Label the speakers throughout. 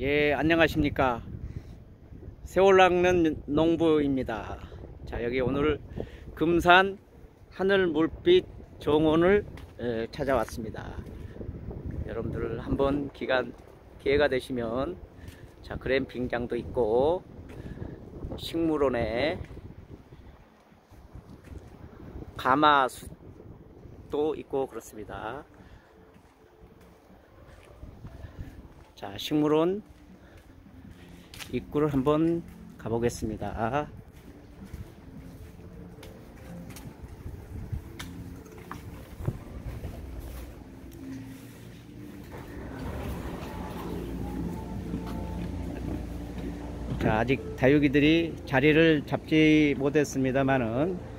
Speaker 1: 예, 안녕하십니까. 세월 낚는 농부입니다. 자, 여기 오늘 금산 하늘 물빛 정원을 에, 찾아왔습니다. 여러분들 한번 기간 기회가 되시면 자, 그램핑장도 있고 식물원에 가마숲도 있고 그렇습니다. 자, 식물원 입구를 한번 가보겠습니다. 자, 아직 다육이들이 자리를 잡지 못했습니다만은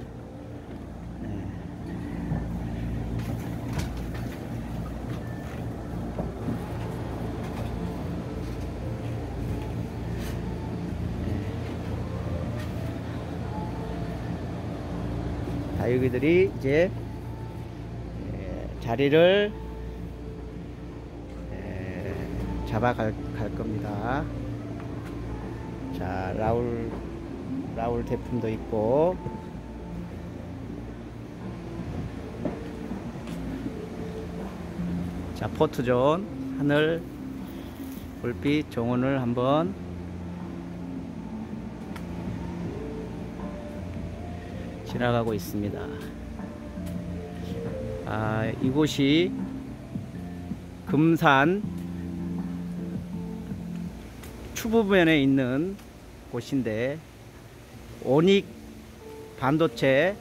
Speaker 1: 다육이들이 이제 자리를 잡아갈 갈 겁니다. 자, 라울 라울 제품도 있고 자, 포트존 하늘 불빛 정원을 한번 지나가고 있습니다. 아, 이곳이 금산 추부면에 있는 곳인데 오닉 반도체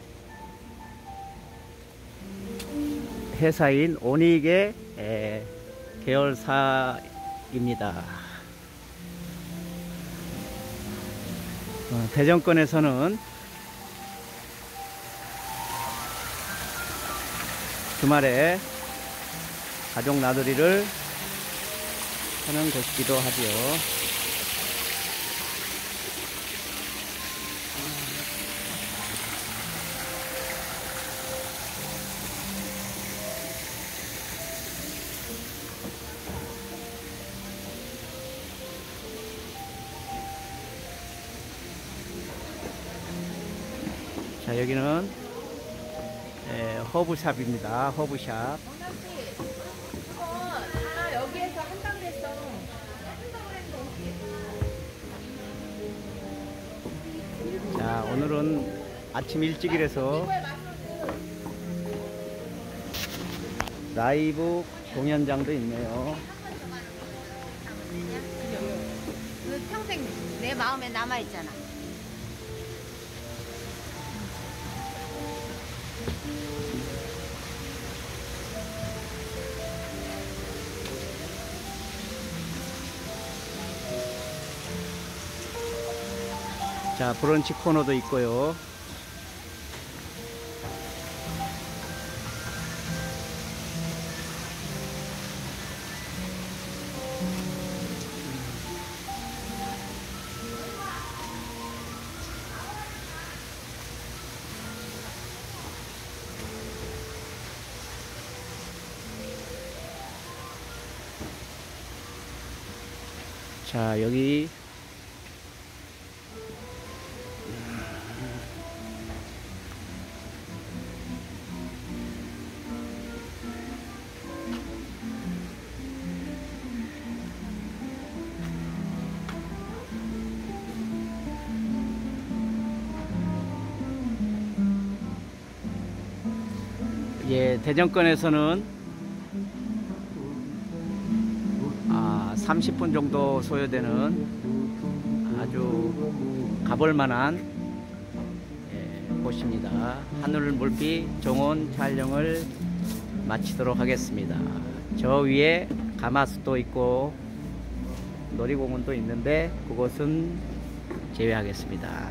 Speaker 1: 회사인 오닉의 에, 계열사입니다. 어, 대전권에서는 주말에 가족 나들이를 하는 곳이기도 하지요. 자 여기는 예, 허브샵입니다. 허브샵. 자 오늘은 아침
Speaker 2: 일찍이라서
Speaker 1: 라이브 공연장도 있네요.
Speaker 2: 그 평생 내 마음에 남아 있잖아.
Speaker 1: 자 브런치 코너도 있고요. 자 여기 예, 대전권에서는 아, 30분 정도 소요되는 아주 가볼 만한 예, 곳입니다. 하늘 물빛 정원 촬영을 마치도록 하겠습니다. 저 위에 가마스도 있고 놀이공원도 있는데 그곳은 제외하겠습니다.